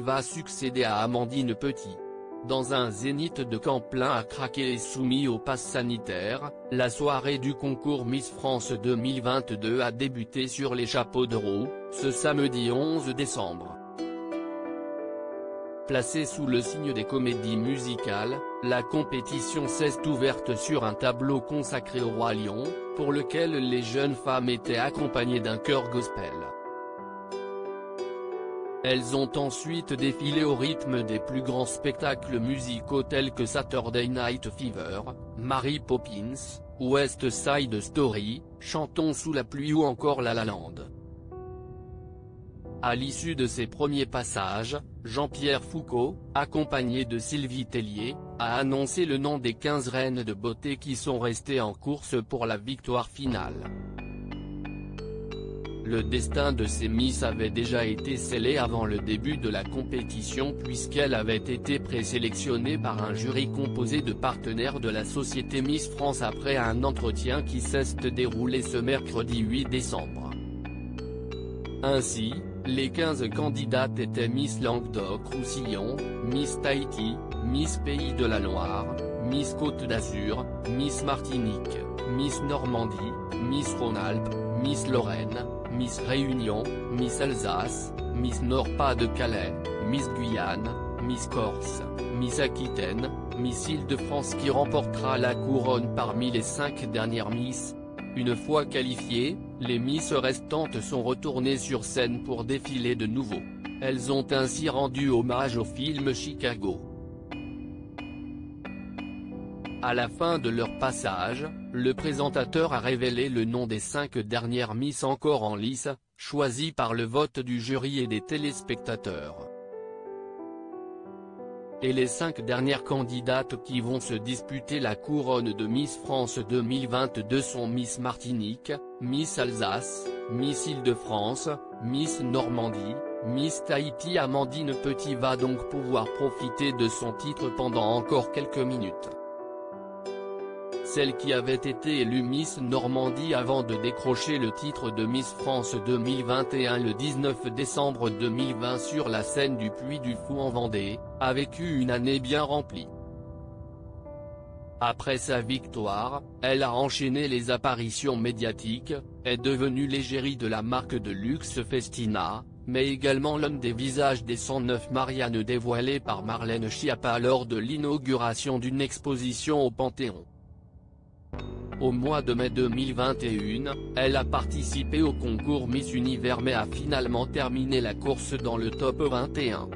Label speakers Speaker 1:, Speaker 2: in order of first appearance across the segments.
Speaker 1: va succéder à Amandine Petit. Dans un zénith de camp plein à craquer et soumis au pass sanitaire, la soirée du concours Miss France 2022 a débuté sur les chapeaux de roue, ce samedi 11 décembre. Placée sous le signe des comédies musicales, la compétition s'est ouverte sur un tableau consacré au Roi Lion, pour lequel les jeunes femmes étaient accompagnées d'un chœur gospel. Elles ont ensuite défilé au rythme des plus grands spectacles musicaux tels que Saturday Night Fever, Mary Poppins, West Side Story, Chantons sous la pluie ou encore La La Land. À l'issue de ses premiers passages, Jean-Pierre Foucault, accompagné de Sylvie Tellier, a annoncé le nom des 15 reines de beauté qui sont restées en course pour la victoire finale. Le destin de ces Miss avait déjà été scellé avant le début de la compétition puisqu'elle avait été présélectionnée par un jury composé de partenaires de la société Miss France après un entretien qui s'est déroulé ce mercredi 8 décembre. Ainsi, les 15 candidates étaient Miss Languedoc-Roussillon, Miss Tahiti, Miss Pays de la Loire, Miss Côte d'Azur, Miss Martinique, Miss Normandie, Miss Rhône-Alpes, Miss Lorraine, Miss Réunion, Miss Alsace, Miss Nord-Pas-de-Calais, Miss Guyane, Miss Corse, Miss Aquitaine, Miss Île-de-France qui remportera la couronne parmi les cinq dernières Miss. Une fois qualifiées, les Miss restantes sont retournées sur scène pour défiler de nouveau. Elles ont ainsi rendu hommage au film Chicago. À la fin de leur passage, le présentateur a révélé le nom des cinq dernières Miss encore en lice, choisies par le vote du jury et des téléspectateurs. Et les cinq dernières candidates qui vont se disputer la couronne de Miss France 2022 sont Miss Martinique, Miss Alsace, Miss Île-de-France, Miss Normandie, Miss Tahiti Amandine Petit va donc pouvoir profiter de son titre pendant encore quelques minutes celle qui avait été élue Miss Normandie avant de décrocher le titre de Miss France 2021 le 19 décembre 2020 sur la scène du Puy du Fou en Vendée, a vécu une année bien remplie. Après sa victoire, elle a enchaîné les apparitions médiatiques, est devenue l'égérie de la marque de luxe Festina, mais également l'homme des visages des 109 Marianne dévoilé par Marlène Schiappa lors de l'inauguration d'une exposition au Panthéon. Au mois de mai 2021, elle a participé au concours Miss Univers mais a finalement terminé la course dans le top 21.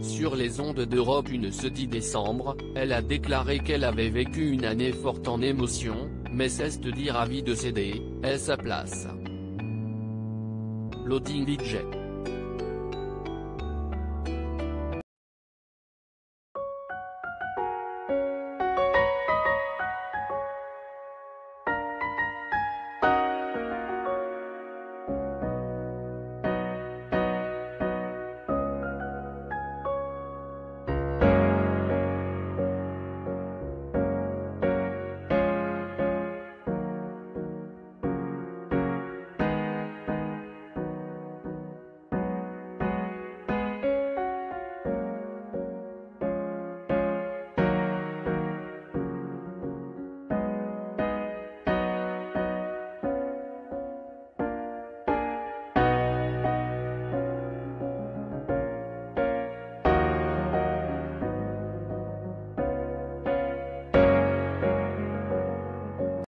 Speaker 1: Sur les ondes d'Europe une ce 10 décembre, elle a déclaré qu'elle avait vécu une année forte en émotions, mais cesse de dire ravie de céder, est sa place. Loading DJ